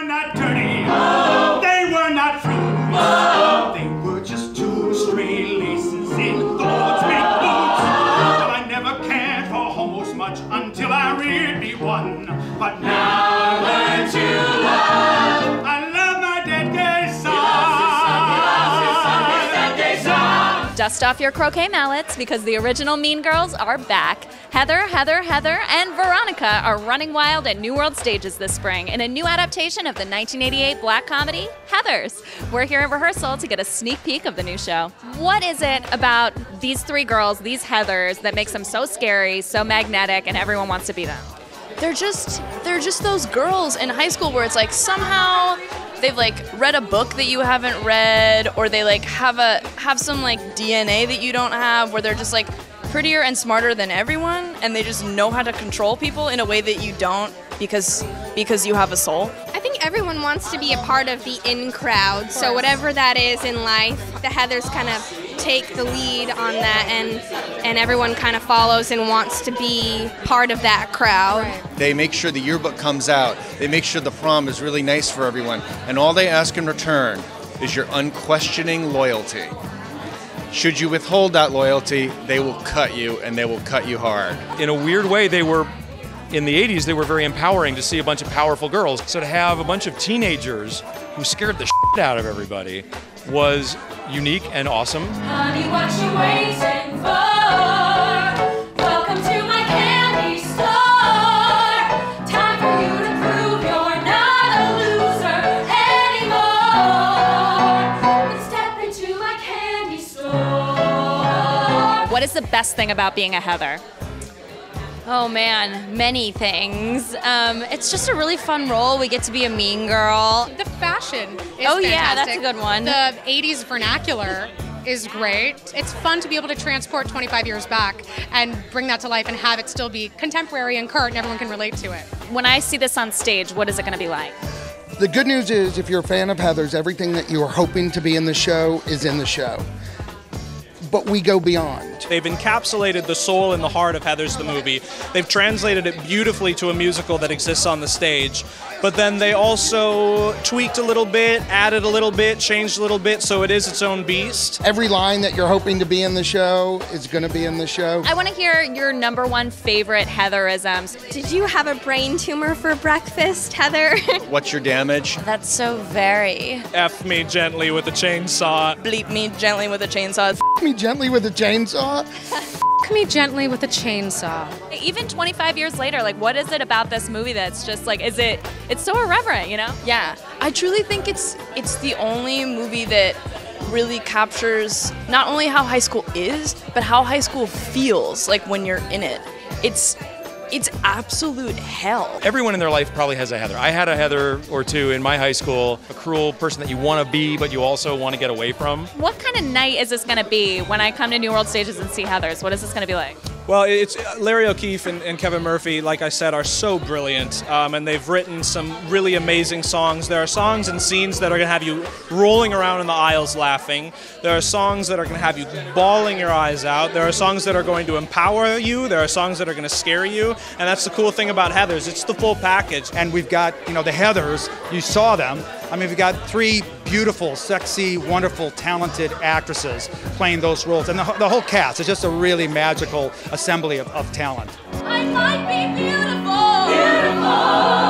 were not dirty. They were not flues. They were just two stray laces in Lord's big boots. But I never cared for homos much until I really won. But now I learn to love. I love my dead gay son. Dust off your croquet mallets because the original Mean Girls are back. Heather, Heather, Heather, and Veronica are running wild at New World stages this spring in a new adaptation of the 1988 black comedy, Heathers. We're here at rehearsal to get a sneak peek of the new show. What is it about these three girls, these Heathers, that makes them so scary, so magnetic, and everyone wants to be them? they're just they're just those girls in high school where it's like somehow they've like read a book that you haven't read or they like have a have some like DNA that you don't have where they're just like prettier and smarter than everyone and they just know how to control people in a way that you don't because because you have a soul. I think everyone wants to be a part of the in crowd. So whatever that is in life, the Heathers kind of take the lead on that and and everyone kind of follows and wants to be part of that crowd. They make sure the yearbook comes out. They make sure the prom is really nice for everyone. And all they ask in return is your unquestioning loyalty. Should you withhold that loyalty, they will cut you and they will cut you hard. in a weird way, they were in the 80s, they were very empowering to see a bunch of powerful girls. So to have a bunch of teenagers who scared the shit out of everybody was unique and awesome. Honey, what you waiting for? Welcome to my candy store. Time for you to prove you're not a loser anymore. Let's step into my candy store. What is the best thing about being a Heather? Oh man, many things. Um, it's just a really fun role. We get to be a mean girl. The fashion is Oh, yeah, that's a good one. The 80s vernacular is great. It's fun to be able to transport 25 years back and bring that to life and have it still be contemporary and current and everyone can relate to it. When I see this on stage, what is it going to be like? The good news is, if you're a fan of Heathers, everything that you are hoping to be in the show is in the show. But we go beyond. They've encapsulated the soul and the heart of Heathers the movie. They've translated it beautifully to a musical that exists on the stage. But then they also tweaked a little bit, added a little bit, changed a little bit, so it is its own beast. Every line that you're hoping to be in the show is going to be in the show. I want to hear your number one favorite Heatherisms. Did you have a brain tumor for breakfast, Heather? What's your damage? That's so very. F me gently with a chainsaw. Bleep me gently with a chainsaw. F me gently with a chainsaw. F me gently with a chainsaw. Even 25 years later, like, what is it about this movie that's just like, is it? It's so irreverent, you know? Yeah, I truly think it's it's the only movie that really captures not only how high school is, but how high school feels like when you're in it. It's it's absolute hell. Everyone in their life probably has a Heather. I had a Heather or two in my high school, a cruel person that you want to be, but you also want to get away from. What kind of night is this going to be when I come to New World Stages and see Heathers? What is this going to be like? Well, it's Larry O'Keefe and, and Kevin Murphy, like I said, are so brilliant, um, and they've written some really amazing songs. There are songs and scenes that are going to have you rolling around in the aisles laughing. There are songs that are going to have you bawling your eyes out. There are songs that are going to empower you. There are songs that are going to scare you, and that's the cool thing about Heathers. It's the full package. And we've got, you know, the Heathers. You saw them. I mean, we've got three beautiful, sexy, wonderful, talented actresses playing those roles, and the, the whole cast is just a really magical assembly of, of talent. I might be beautiful. Beautiful.